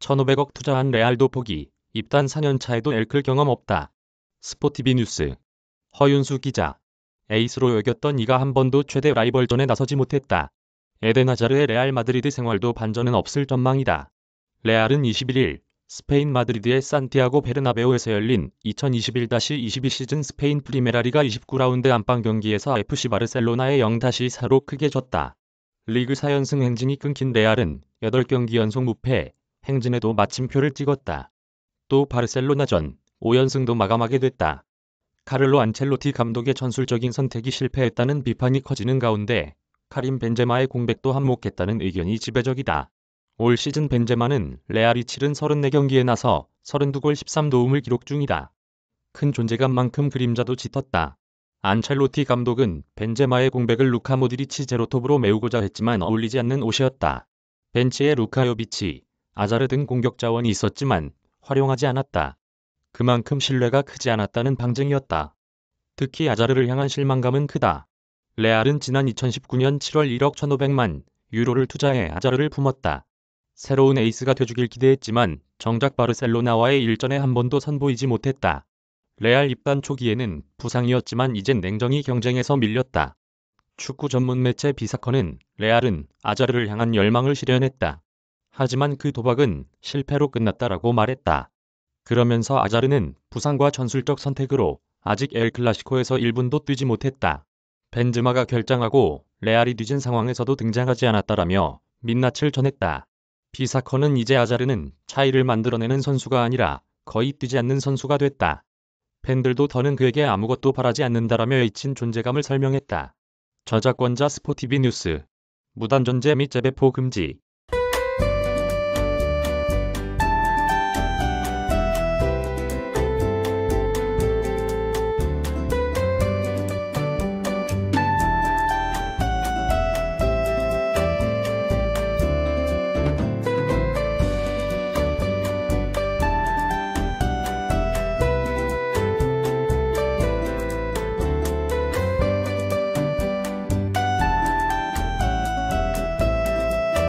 1,500억 투자한 레알도 포기. 입단 4년차에도 엘클 경험 없다. 스포티비 뉴스. 허윤수 기자. 에이스로 여겼던 이가 한 번도 최대 라이벌전에 나서지 못했다. 에덴 아자르의 레알 마드리드 생활도 반전은 없을 전망이다. 레알은 21일 스페인 마드리드의 산티아고 베르나베우에서 열린 2021-22 시즌 스페인 프리메라리가 29라운드 안방 경기에서 FC 바르셀로나에 0-4로 크게 졌다. 리그 4연승 행진이 끊긴 레알은 8경기 연속 무패, 행진에도 마침표를 찍었다. 또 바르셀로나전 5연승도 마감하게 됐다. 카를로 안첼로티 감독의 전술적인 선택이 실패했다는 비판이 커지는 가운데 카림 벤제마의 공백도 한몫했다는 의견이 지배적이다. 올 시즌 벤제마는 레알이 치른 34경기에 나서 32골 13도움을 기록 중이다. 큰 존재감만큼 그림자도 짙었다. 안첼로티 감독은 벤제마의 공백을 루카 모드리치 제로톱으로 메우고자 했지만 어울리지 않는 옷이었다. 벤치에 루카 요비치, 아자르 등 공격 자원이 있었지만 활용하지 않았다. 그만큼 신뢰가 크지 않았다는 방증이었다. 특히 아자르를 향한 실망감은 크다. 레알은 지난 2019년 7월 1억 1,500만 유로를 투자해 아자르를 품었다. 새로운 에이스가 돼주길 기대했지만 정작 바르셀로나와의 일전에 한 번도 선보이지 못했다. 레알 입단 초기에는 부상이었지만 이젠 냉정히 경쟁에서 밀렸다. 축구 전문 매체 비사커는 레알은 아자르를 향한 열망을 실현했다. 하지만 그 도박은 실패로 끝났다라고 말했다. 그러면서 아자르는 부상과 전술적 선택으로 아직 엘 클라시코에서 1분도 뛰지 못했다. 벤즈마가 결장하고 레알이 뒤진 상황에서도 등장하지 않았다라며 민낯을 전했다. 비사커는 이제 아자르는 차이를 만들어내는 선수가 아니라 거의 뛰지 않는 선수가 됐다. 팬들도 더는 그에게 아무것도 바라지 않는다라며 외친 존재감을 설명했다. 저작권자 스포티비 뉴스 무단 전제 및 재배포 금지